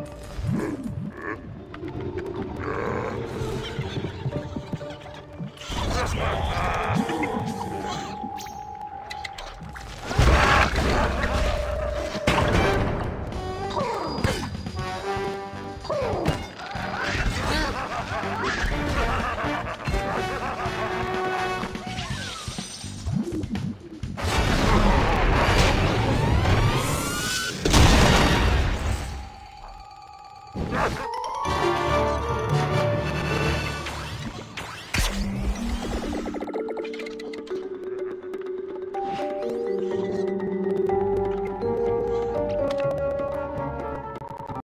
Ha ha ha! Ha ha!